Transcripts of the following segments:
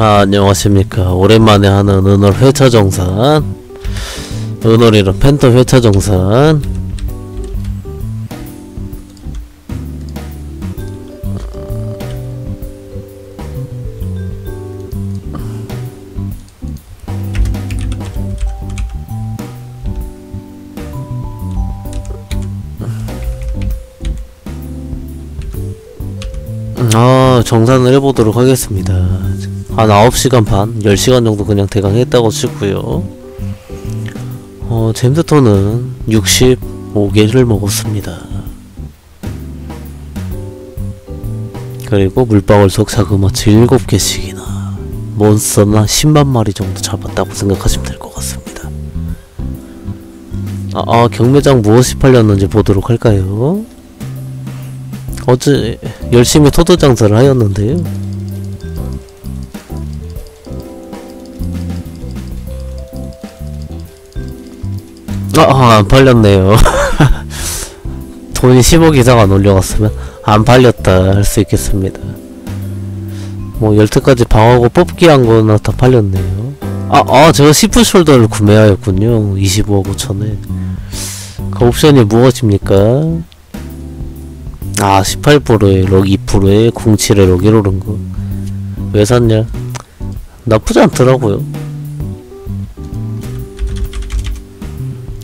아, 안녕하십니까. 오랜만에 하는 은월 회차 정산. 은월이랑 팬텀 회차 정산. 아, 정산을 해보도록 하겠습니다. 한 9시간 반, 10시간 정도 그냥 대강 했다고 치고요. 어, 잼스톤은 65개를 먹었습니다. 그리고 물방울 속 자그마치 7개씩이나 몬스터나 10만 마리 정도 잡았다고 생각하시면 될 것 같습니다. 아, 아, 경매장 무엇이 팔렸는지 보도록 할까요? 어제 열심히 토도 장사를 하였는데요. 아, 아, 안 팔렸네요. 돈이 10억 이상 안 올려갔으면 안 팔렸다 할 수 있겠습니다. 뭐 열트까지 방하고 뽑기 한 거나 다 팔렸네요. 아, 아, 제가 시프 숄더를 구매하였군요. 25억 5천에. 그 옵션이 무엇입니까? 아 18%에 럭 2%에 07에 럭1 오른 거. 왜 샀냐? 나쁘지 않더라고요.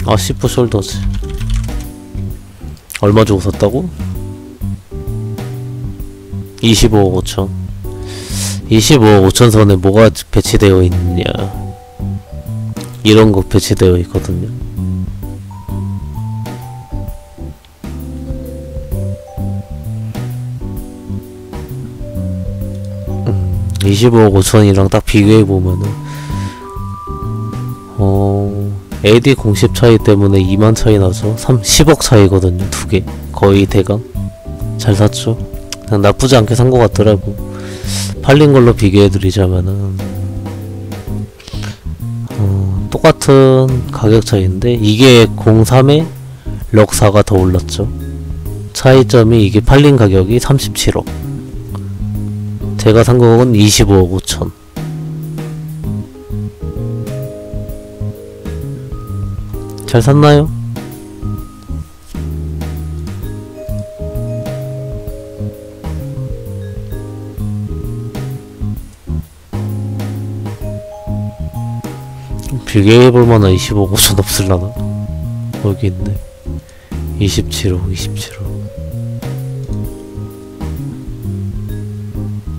아 시프 숄더즈. 얼마 주고 샀다고? 25억 5천. 25억 5천 선에 뭐가 배치되어 있느냐? 이런 거 배치되어 있거든요. 25억 5천이랑 딱 비교해보면은 어... AD 공십 차이 때문에 2만 차이 나죠 3, 10억 차이거든요 두개. 거의 대강. 잘 샀죠? 그냥 나쁘지 않게 산 것 같더라고. 팔린 걸로 비교해드리자면은 어, 똑같은 가격 차이인데 이게 03에 럭4가 더 올랐죠? 차이점이 이게 팔린 가격이 37억 제가 산 거는 25억 5천 잘 샀나요? 비교해볼 만한 25억 5천 없을라나? 여기 있네 27억 27억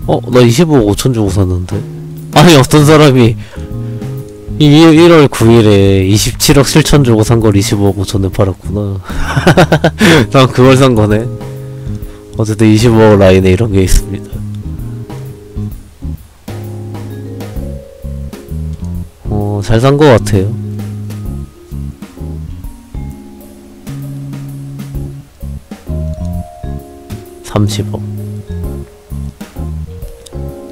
어? 나 25억 5천 주고 샀는데. 아니 어떤 사람이 이 1월 9일에 27억 7천 주고 산 걸 25억 5천에 팔았구나. 난 그걸 산 거네. 어쨌든 25억 라인에 이런 게 있습니다. 어, 잘 산 거 같아요. (30억)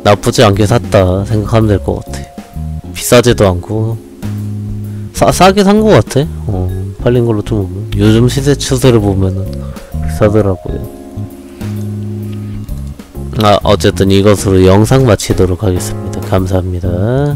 나쁘지 않게 샀다 생각하면 될 것 같아. 비싸지도 않고. 싸, 싸게 산 것 같아. 어, 팔린 걸로 좀 보면. 요즘 시세 추세를 보면은 비싸더라고요. 아 어쨌든 이것으로 영상 마치도록 하겠습니다. 감사합니다